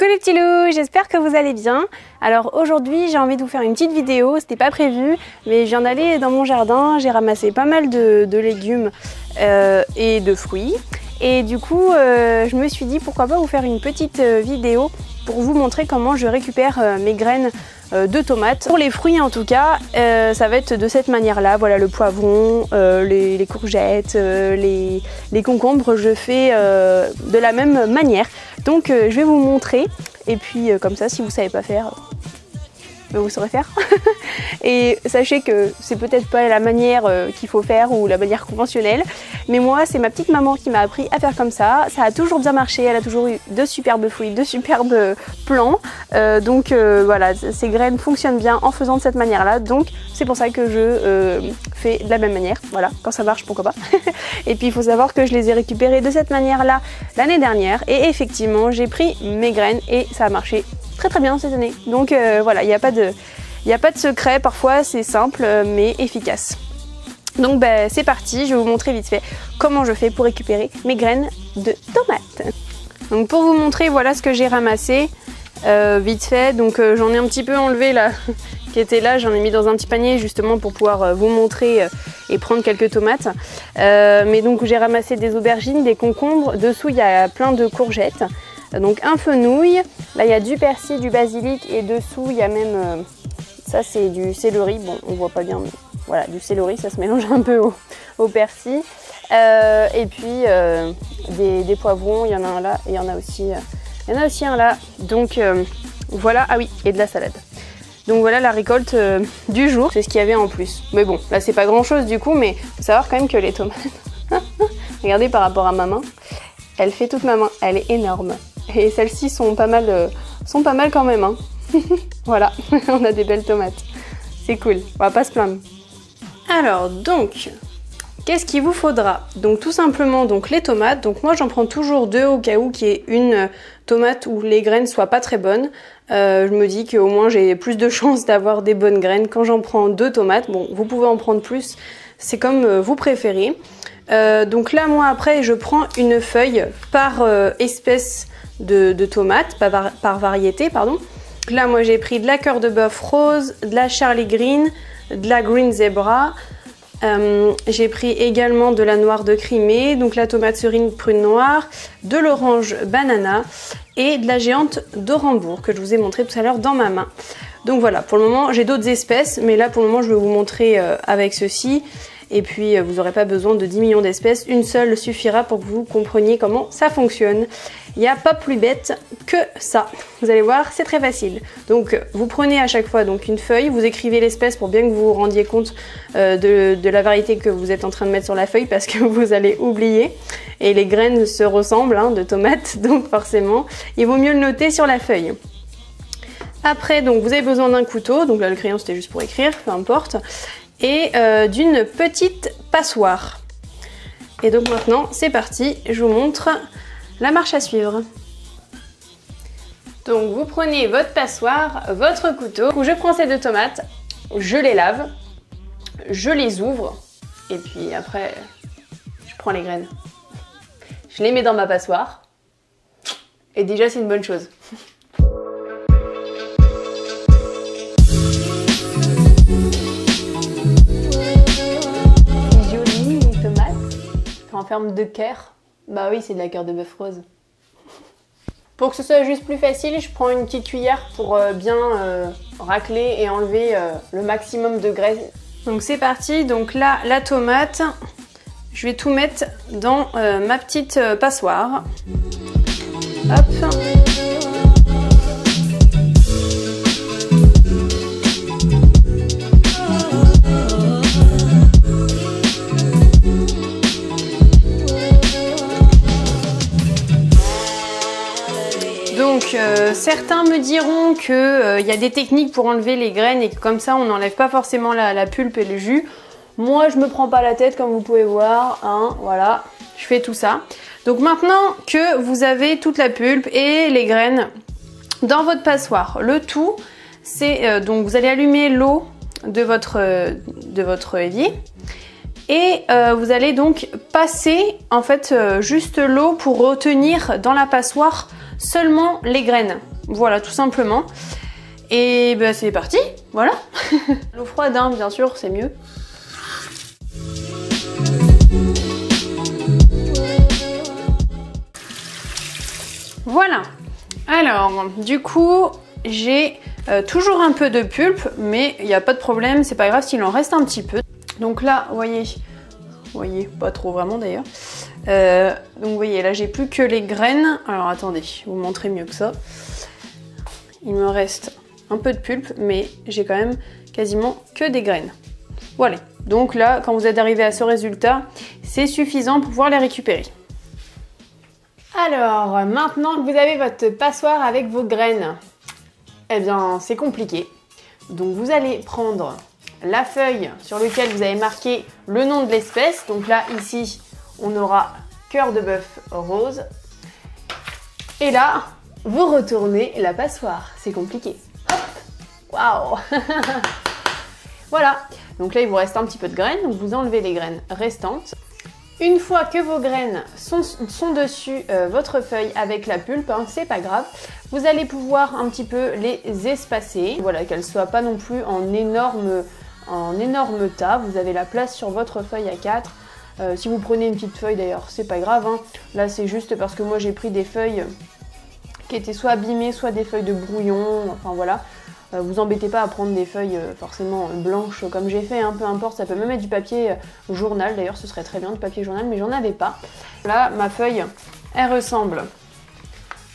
Coucou les petits loups, j'espère que vous allez bien. Alors aujourd'hui j'ai envie de vous faire une petite vidéo, c'était pas prévu, mais je viens d'aller dans mon jardin, j'ai ramassé pas mal de, légumes euh, et de fruits. Et du coup euh, je me suis dit pourquoi pas vous faire une petite euh, vidéo pour vous montrer comment je récupère mes graines de tomates. Pour les fruits en tout cas, ça va être de cette manière-là. Voilà le poivron, les, courgettes, les, les, concombres, je fais de la même manière. Donc euh, je vais vous montrer et puis euh, comme ça si vous savez pas faire, vous saurez faire. et sachez que c'est peut-être pas la manière euh, qu'il faut faire ou la manière conventionnelle, mais moi c'est ma petite maman qui m'a appris à faire comme ça. Ça a toujours bien marché, elle a toujours eu de superbes fruits, de superbes plants. Euh, donc euh, voilà, ces graines fonctionnent bien en faisant de cette manière-là. Donc c'est pour ça que je fais de la même manière. Voilà, quand ça marche, pourquoi pas. et puis il faut savoir que je les ai récupérées de cette manière-là l'année dernière. Et effectivement, j'ai pris mes graines et ça a marché très très bien cette année. Donc euh, voilà, il n'y a, pas de, a pas de secret, parfois c'est simple euh, mais efficace. Donc ben, c'est parti, je vais vous montrer vite fait comment je fais pour récupérer mes graines de tomates. Donc pour vous montrer, voilà ce que j'ai ramassé euh, vite fait. Donc j'en ai un petit peu enlevé là, qui était là, j'en ai mis dans un petit panier justement pour pouvoir vous montrer et prendre quelques tomates. mais donc j'ai ramassé des aubergines, des concombres, dessous il y a plein de courgettes. Donc un fenouil, là il y a du persil, du basilic et dessous il y a même, euh, ça c'est du céleri, bon on voit pas bien mais voilà du céleri, ça se mélange un peu au, persil. Euh, et puis euh, des, poivrons, il y en a un là et il y en a aussi, il y en a aussi un là. Donc voilà, ah oui, et de la salade. Donc voilà la récolte du jour, c'est ce qu'il y avait en plus. Mais bon, là c'est pas grand chose du coup, mais faut savoir quand même que les tomates, regardez par rapport à ma main, elle fait toute ma main, elle est énorme. Et celles-ci sont pas mal, euh, sont pas mal quand même. Hein. voilà, on a des belles tomates. C'est cool, on va pas se plaindre. Alors donc, qu'est-ce qu'il vous faudra? Donc tout simplement donc les tomates. Donc moi j'en prends toujours deux au cas où qu'il y ait une tomate où les graines soient pas très bonnes. Euh, je me dis qu'au moins j'ai plus de chances d'avoir des bonnes graines quand j'en prends deux tomates. Bon, vous pouvez en prendre plus, c'est comme euh, vous préférez. Donc là moi après je prends une feuille par espèce de, tomates, par, variété, pardon. Là, moi, j'ai pris de la cœur de bœuf rose, de la Charlie Green, de la Green Zebra. Euh, j'ai pris également de la noire de Crimée, donc la tomate serine prune noire, de l'orange banana et de la géante d'Orambourg que je vous ai montré tout à l'heure dans ma main. Donc voilà, pour le moment j'ai d'autres espèces, mais là pour le moment je vais vous montrer euh, avec ceci et puis euh, vous n'aurez pas besoin de 10 millions d'espèces, une seule suffira pour que vous compreniez comment ça fonctionne. Il n'y a pas plus bête que ça. Vous allez voir, c'est très facile. Donc vous prenez à chaque fois donc une feuille, vous écrivez l'espèce pour bien que vous vous rendiez compte euh, de, la variété que vous êtes en train de mettre sur la feuille parce que vous allez oublier. Et les graines se ressemblent hein, de tomates, donc forcément, il vaut mieux le noter sur la feuille. Après, donc vous avez besoin d'un couteau, donc là le crayon c'était juste pour écrire, peu importe et euh, d'une petite passoire. Et donc maintenant, c'est parti, je vous montre la marche à suivre. Donc vous prenez votre passoire, votre couteau, je prends ces deux tomates, je les lave, je les ouvre, et puis après, je prends les graines. Je les mets dans ma passoire, et déjà c'est une bonne chose. Ferme de cœur. Bah oui, c'est de la cœur de bœuf rose. Pour que ce soit juste plus facile, je prends une petite cuillère pour euh, bien euh, racler et enlever euh, le maximum de graisse. Donc c'est parti, donc là, la tomate, je vais tout mettre dans ma petite passoire. Hop Euh, certains me diront qu'il euh, y a des techniques pour enlever les graines et que comme ça on n'enlève pas forcément la, pulpe et le jus. Moi je me prends pas la tête comme vous pouvez voir, hein, voilà, je fais tout ça. Donc maintenant que vous avez toute la pulpe et les graines dans votre passoire, le tout c'est euh, donc vous allez allumer l'eau de votre, de votre évier et vous allez donc passer en fait juste l'eau pour retenir dans la passoire seulement les graines. Voilà, tout simplement. Et bah c'est parti, voilà. L'eau froide, hein, bien sûr, c'est mieux. Voilà. Alors, du coup, j'ai euh, toujours un peu de pulpe, mais il n'y a pas de problème, c'est pas grave s'il en reste un petit peu. Donc là, voyez, vous voyez, pas trop vraiment d'ailleurs. Euh, donc vous voyez, là j'ai plus que les graines. Alors attendez, vous montrer mieux que ça. Il me reste un peu de pulpe, mais j'ai quand même quasiment que des graines. Voilà, donc là, quand vous êtes arrivé à ce résultat, c'est suffisant pour pouvoir les récupérer. Alors, maintenant que vous avez votre passoire avec vos graines, eh bien, c'est compliqué. Donc, vous allez prendre la feuille sur laquelle vous avez marqué le nom de l'espèce. Donc là, ici, on aura cœur de bœuf rose. Et là, vous retournez la passoire. C'est compliqué. Waouh Voilà. Donc là, il vous reste un petit peu de graines. Donc vous enlevez les graines restantes. Une fois que vos graines sont, dessus euh, votre feuille avec la pulpe, hein, c'est pas grave, vous allez pouvoir un petit peu les espacer. Voilà, qu'elles soient pas non plus en énorme, en énorme tas. Vous avez la place sur votre feuille à 4. Euh, si vous prenez une petite feuille d'ailleurs, c'est pas grave. Hein. Là, c'est juste parce que moi j'ai pris des feuilles qui étaient soit abîmées, soit des feuilles de brouillon. Enfin voilà. Euh, vous embêtez pas à prendre des feuilles euh, forcément blanches comme j'ai fait, hein, peu importe, ça peut même être du papier journal, d'ailleurs ce serait très bien du papier journal, mais j'en avais pas. Là, ma feuille, elle ressemble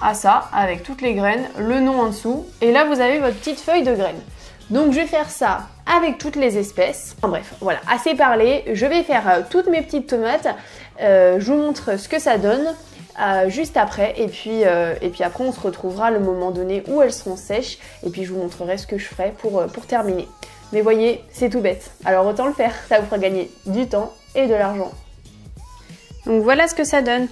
à ça, avec toutes les graines, le nom en dessous, et là vous avez votre petite feuille de graines. Donc je vais faire ça avec toutes les espèces. Enfin bref, voilà, assez parlé. Je vais faire euh, toutes mes petites tomates. Euh, je vous montre ce que ça donne euh, juste après. Et puis, et puis après, on se retrouvera le moment donné où elles seront sèches. Et puis je vous montrerai ce que je ferai pour, pour terminer. Mais voyez, c'est tout bête. Alors autant le faire, ça vous fera gagner du temps et de l'argent. Donc voilà ce que ça donne.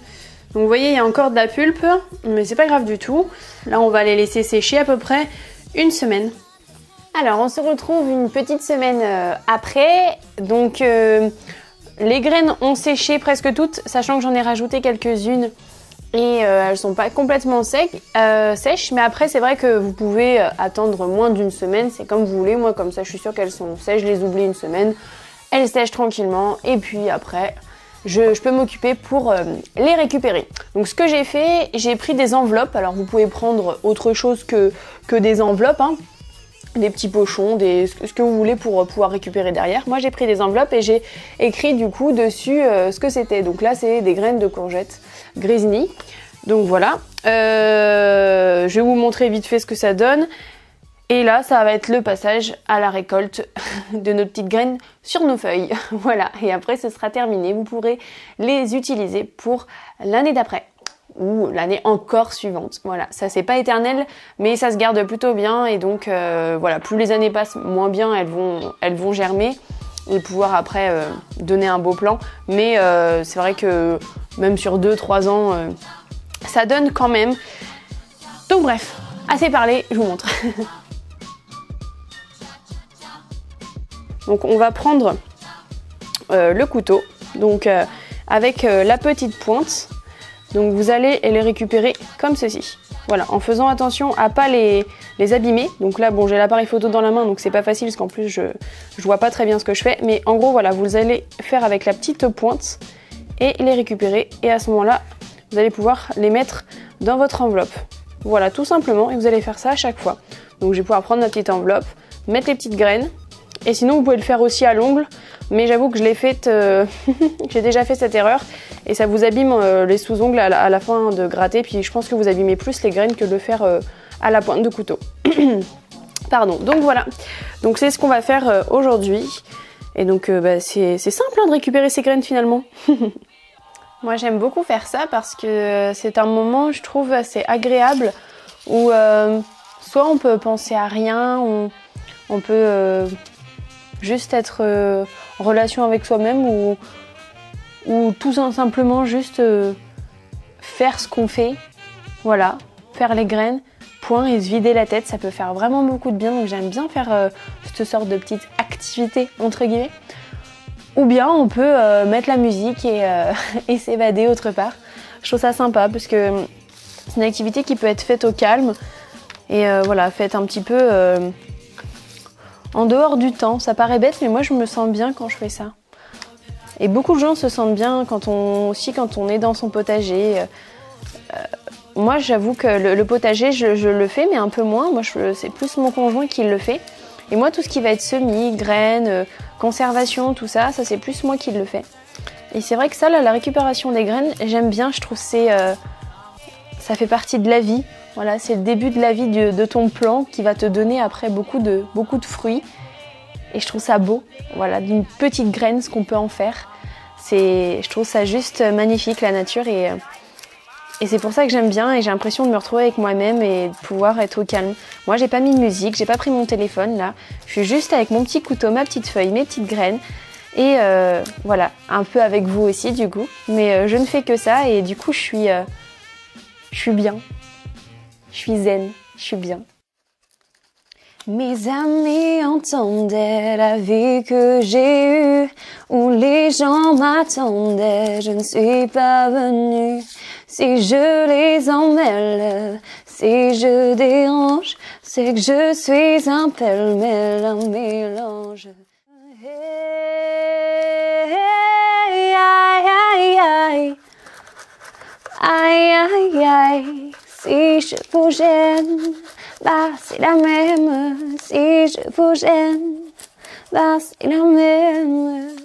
Donc vous voyez, il y a encore de la pulpe, mais c'est pas grave du tout. Là, on va les laisser sécher à peu près une semaine. Alors, on se retrouve une petite semaine euh, après. Donc, euh, les graines ont séché presque toutes, sachant que j'en ai rajouté quelques-unes et euh, elles sont pas complètement sèches. Mais après, c'est vrai que vous pouvez attendre moins d'une semaine. C'est comme vous voulez. Moi, comme ça, je suis sûre qu'elles sont sèches. Je les oublie une semaine. Elles sèchent tranquillement. Et puis après, je, peux m'occuper pour les récupérer. Donc ce que j'ai fait, j'ai pris des enveloppes. Alors vous pouvez prendre autre chose que, que des enveloppes. Hein des petits pochons, des, ce que vous voulez pour pouvoir récupérer derrière. Moi j'ai pris des enveloppes et j'ai écrit du coup dessus euh, ce que c'était. Donc là c'est des graines de courgettes Grisny. Donc voilà. Euh, je vais vous montrer vite fait ce que ça donne. Et là, ça va être le passage à la récolte de nos petites graines sur nos feuilles. voilà. Et après, ce sera terminé. Vous pourrez les utiliser pour l'année d'après ou l'année encore suivante. Voilà, ça c'est pas éternel, mais ça se garde plutôt bien et donc euh, voilà, plus les années passent, moins bien elles vont, germer et pouvoir après euh, donner un beau plan. Mais euh, c'est vrai que même sur 2-3 ans, ça donne quand même. Donc bref, assez parlé, je vous montre. donc on va prendre le couteau, donc avec la petite pointe donc vous allez les récupérer comme ceci. Voilà, en faisant attention à pas les, les abîmer. Donc là, bon, j'ai l'appareil photo dans la main, donc c'est pas facile parce qu'en plus je, je vois pas très bien ce que je fais. Mais en gros, voilà, vous allez faire avec la petite pointe et les récupérer. Et à ce moment-là, vous allez pouvoir les mettre dans votre enveloppe. Voilà, tout simplement. Et vous allez faire ça à chaque fois. Donc je vais pouvoir prendre ma petite enveloppe, mettre les petites graines. Et sinon, vous pouvez le faire aussi à l'ongle. Mais j'avoue que je l'ai fait, euh, j'ai déjà fait cette erreur et ça vous abîme euh, les sous-ongles à, la fin de gratter. Puis je pense que vous abîmez plus les graines que de le faire euh, à la pointe de couteau. Pardon. Donc voilà. Donc c'est ce qu'on va faire aujourd'hui. Et donc bah, c'est simple hein, de récupérer ces graines finalement. Moi j'aime beaucoup faire ça parce que c'est un moment, je trouve, assez agréable où soit on peut penser à rien, on peut juste être euh, en relation avec soi-même ou, ou tout simplement juste euh, faire ce qu'on fait. Voilà, faire les graines, point, et se vider la tête, ça peut faire vraiment beaucoup de bien. Donc j'aime bien faire euh, cette sorte de petite activité, entre guillemets. Ou bien on peut mettre la musique et, et s'évader autre part. Je trouve ça sympa parce que C'est une activité qui peut être faite au calme et euh, voilà, faite un petit peu euh, en dehors du temps. Ça paraît bête, mais moi je me sens bien quand je fais ça. Et beaucoup de gens se sentent bien aussi quand on est dans son potager. Euh, moi, j'avoue que le, potager, je, le fais, mais un peu moins. Moi, c'est plus mon conjoint qui le fait. Et moi, tout ce qui va être semis, graines, conservation, tout ça, ça c'est plus moi qui le fais. Et c'est vrai que ça, la récupération des graines, j'aime bien. Je trouve c'est ça fait partie de la vie. Voilà, c'est le début de la vie de, ton plant qui va te donner après beaucoup de, fruits. Et je trouve ça beau, voilà, d'une petite graine, ce qu'on peut en faire. C'est, je trouve ça juste magnifique, la nature. Et, et c'est pour ça que j'aime bien et j'ai l'impression de me retrouver avec moi-même et de pouvoir être au calme. Moi, j'ai pas mis de musique, j'ai pas pris mon téléphone là. Je suis juste avec mon petit couteau, ma petite feuille, mes petites graines. Et euh, voilà, un peu avec vous aussi du coup. Mais euh, je ne fais que ça et du coup. Euh, je suis bien. Je suis zen, je suis bien. Mes amis entendaient la vie que j'ai eue, où les gens m'attendaient, je ne suis pas venue. Si je les emmêle, si je dérange, c'est que je suis un pêle-mêle, un mélange. Aïe, aïe, aïe, si je vous gêne, bah c'est la même. Si je vous gêne, bah c'est la même.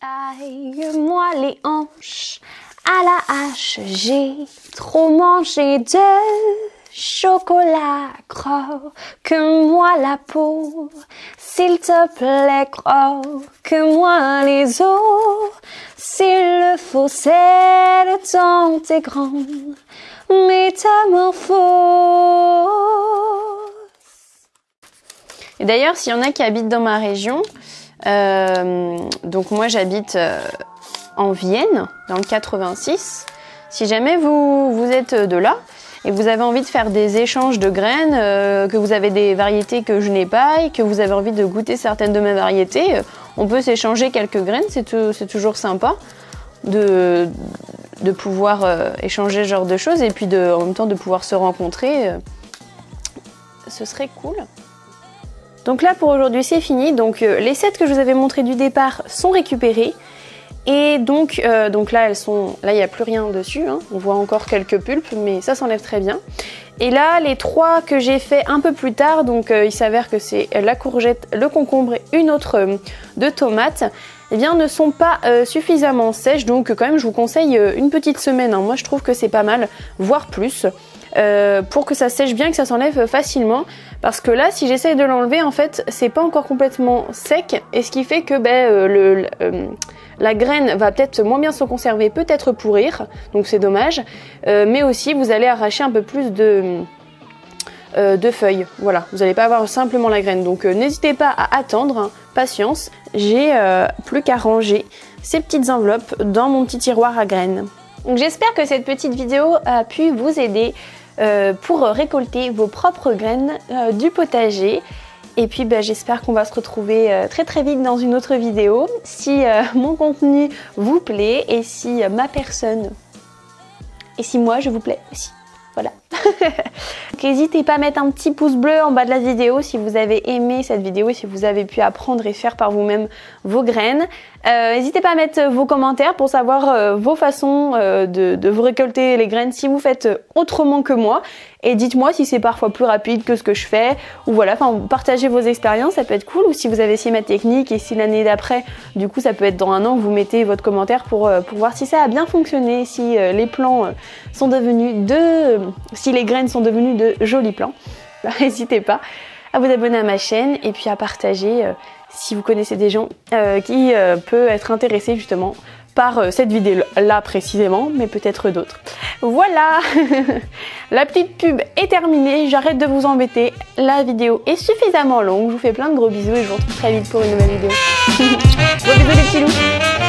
Taille-moi les hanches à la hache, j'ai trop mangé de chocolat, croque-moi la peau, s'il te plaît, croque-moi les os, s'il le faut, c'est temps des grandes métamorphoses. Et d'ailleurs, s'il y en a qui habitent dans ma région, euh, donc moi j'habite euh, en Vienne, dans le 86. Si jamais vous, vous êtes de là, et vous avez envie de faire des échanges de graines, euh, que vous avez des variétés que je n'ai pas et que vous avez envie de goûter certaines de mes variétés, euh, on peut s'échanger quelques graines, c'est toujours sympa de, pouvoir euh, échanger ce genre de choses et puis en même temps de pouvoir se rencontrer. ce serait cool. Donc là pour aujourd'hui c'est fini, donc les sets que je vous avais montrés du départ sont récupérés. Et donc, euh, donc là, elles sont, là, il n'y a plus rien dessus. Hein. On voit encore quelques pulpes, mais ça s'enlève très bien. Et là, les trois que j'ai fait un peu plus tard, donc euh, il s'avère que c'est la courgette, le concombre et une autre euh, de tomate, eh bien, ne sont pas suffisamment sèches. Donc, quand même, je vous conseille une petite semaine. Hein. Moi, je trouve que c'est pas mal, voire plus. pour que ça sèche bien, que ça s'enlève facilement. Parce que là, si j'essaye de l'enlever, en fait, c'est pas encore complètement sec. Et ce qui fait que ben, le, la graine va peut-être moins bien se conserver, peut-être pourrir, donc c'est dommage. Euh, mais aussi, vous allez arracher un peu plus de, euh, feuilles. Voilà, vous n'allez pas avoir simplement la graine. Donc euh, n'hésitez pas à attendre, hein. patience. J'ai plus qu'à ranger ces petites enveloppes dans mon petit tiroir à graines. Donc j'espère que cette petite vidéo a pu vous aider pour récolter vos propres graines du potager. Et puis bah, j'espère qu'on va se retrouver euh, très très vite dans une autre vidéo. Si euh, mon contenu vous plaît et si euh, ma personne et si moi je vous plais aussi. Voilà. N'hésitez pas à mettre un petit pouce bleu en bas de la vidéo si vous avez aimé cette vidéo et si vous avez pu apprendre et faire par vous-même vos graines. N'hésitez pas à mettre vos commentaires pour savoir vos façons de, de, vous récolter les graines si vous faites autrement que moi. Et dites-moi si c'est parfois plus rapide que ce que je fais. Ou voilà, enfin, partagez vos expériences, ça peut être cool. Ou si vous avez essayé ma technique et si l'année d'après, du coup, ça peut être dans un an vous mettez votre commentaire pour, euh, pour voir si ça a bien fonctionné, si euh, les plants euh, sont devenus de. si les graines sont devenues de jolis plants. N'hésitez pas à vous abonner à ma chaîne et puis à partager si vous connaissez des gens qui peuvent être intéressés justement par euh, cette vidéo-là précisément, mais peut-être d'autres. Voilà La petite pub est terminée, j'arrête de vous embêter. La vidéo est suffisamment longue, je vous fais plein de gros bisous et je vous retrouve très vite pour une nouvelle vidéo.